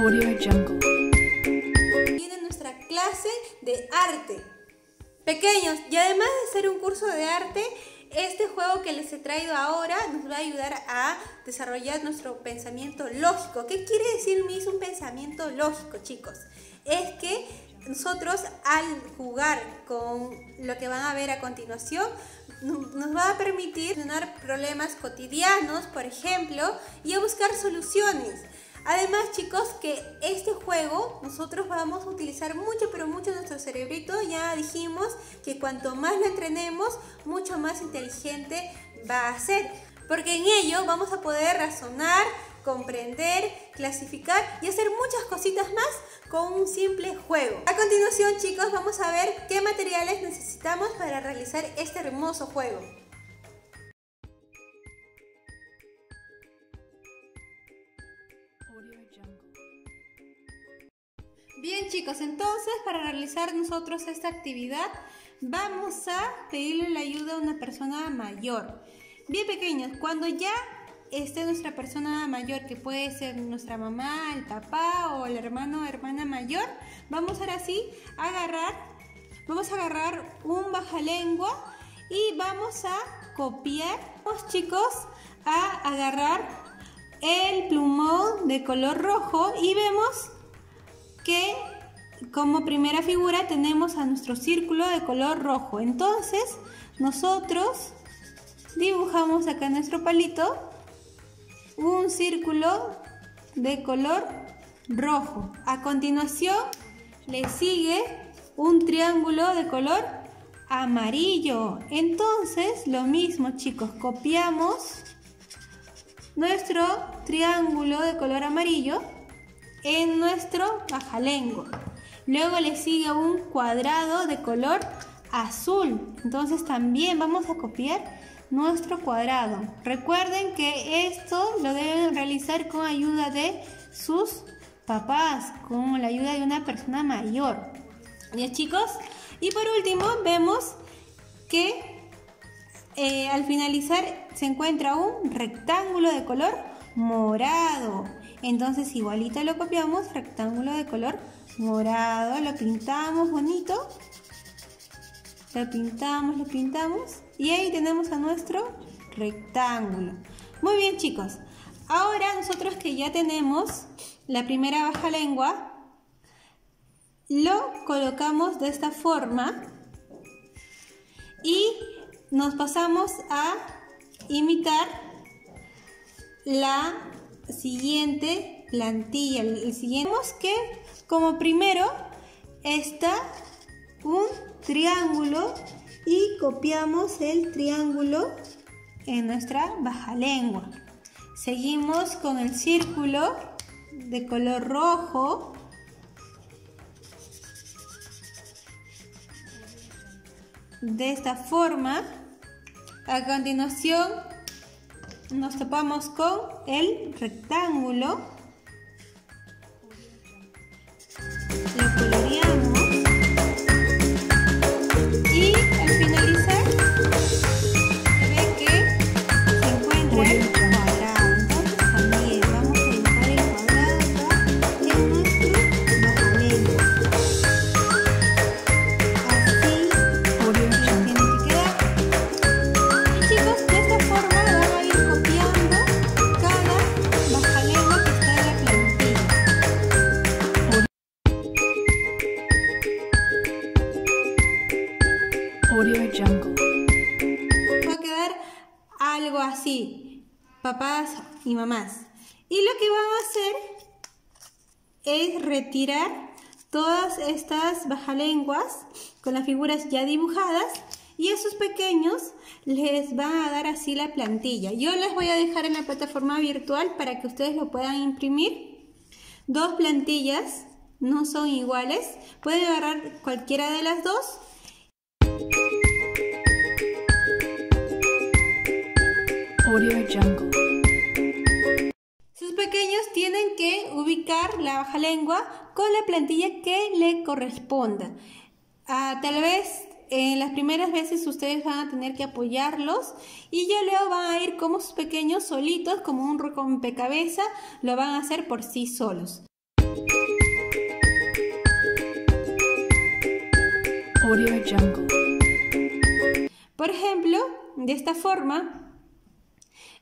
Audio. Viene nuestra clase de arte. Pequeños, y además de ser un curso de arte, este juego que les he traído ahora nos va a ayudar a desarrollar nuestro pensamiento lógico. ¿Qué quiere decir un pensamiento lógico, chicos? Es que nosotros al jugar con lo que van a ver a continuación, nos va a permitir solucionar problemas cotidianos, por ejemplo, y a buscar soluciones. Además, chicos, que este juego nosotros vamos a utilizar mucho, pero mucho nuestro cerebrito. Ya dijimos que cuanto más lo entrenemos, mucho más inteligente va a ser. Porque en ello vamos a poder razonar, comprender, clasificar y hacer muchas cositas más con un simple juego. A continuación, chicos, vamos a ver qué materiales necesitamos para realizar este hermoso juego. Bien chicos, entonces para realizar nosotros esta actividad vamos a pedirle la ayuda a una persona mayor. Bien pequeños, cuando ya esté nuestra persona mayor, que puede ser nuestra mamá, el papá o el hermano o hermana mayor, vamos ahora sí a agarrar, vamos a agarrar un bajalengua y vamos a copiar, chicos a agarrar el plumón de color rojo y vemos que como primera figura tenemos a nuestro círculo de color rojo. Entonces, nosotros dibujamos acá nuestro palito un círculo de color rojo. A continuación, le sigue un triángulo de color amarillo. Entonces, lo mismo, chicos, copiamos nuestro triángulo de color amarillo en nuestro bajalengua. Luego le sigue un cuadrado de color azul. Entonces también vamos a copiar nuestro cuadrado. Recuerden que esto lo deben realizar con ayuda de sus papás, con la ayuda de una persona mayor. ¿Ya chicos? Y por último vemos que eh, al finalizar se encuentra un rectángulo de color morado. Entonces igualito lo copiamos, rectángulo de color morado, lo pintamos bonito. Lo pintamos, lo pintamos y ahí tenemos a nuestro rectángulo. Muy bien chicos, ahora nosotros que ya tenemos la primera baja lengua, lo colocamos de esta forma y nos pasamos a imitar la siguiente plantilla. El siguiente vemos que como primero está un triángulo y copiamos el triángulo en nuestra baja lengua. Seguimos con el círculo de color rojo. De esta forma. A continuación nos topamos con el rectángulo. Va a quedar algo así, papás y mamás. Y lo que van a hacer es retirar todas estas bajalenguas con las figuras ya dibujadas y esos pequeños les van a dar así la plantilla. Yo les voy a dejar en la plataforma virtual para que ustedes lo puedan imprimir. Dos plantillas no son iguales. Pueden agarrar cualquiera de las dos Audio Jungle. Sus pequeños tienen que ubicar la baja lengua con la plantilla que le corresponda. Ah, tal vez en las primeras veces ustedes van a tener que apoyarlos y ya luego van a ir como sus pequeños solitos, como un rompecabezas, lo van a hacer por sí solos. Audio Jungle. Por ejemplo, de esta forma,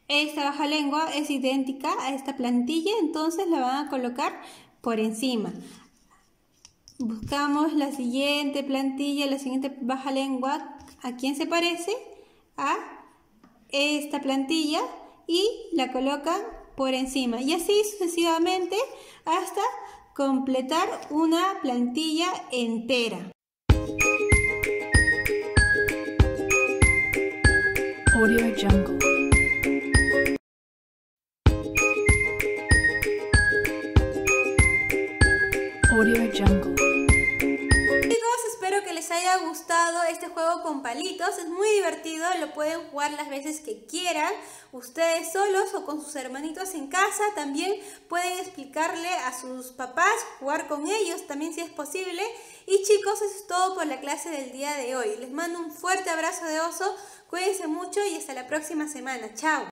esta baja lengua es idéntica a esta plantilla, entonces la van a colocar por encima. Buscamos la siguiente plantilla, la siguiente baja lengua, ¿a quién se parece? A esta plantilla y la colocan por encima. Y así sucesivamente hasta completar una plantilla entera. Audio Jungle. Chicos, espero que les haya gustado este juego con palitos. Es muy divertido, lo pueden jugar las veces que quieran, ustedes solos o con sus hermanitos en casa. También pueden explicarle a sus papás, jugar con ellos también si es posible. Y chicos, eso es todo por la clase del día de hoy. Les mando un fuerte abrazo de oso, cuídense mucho y hasta la próxima semana. Chao.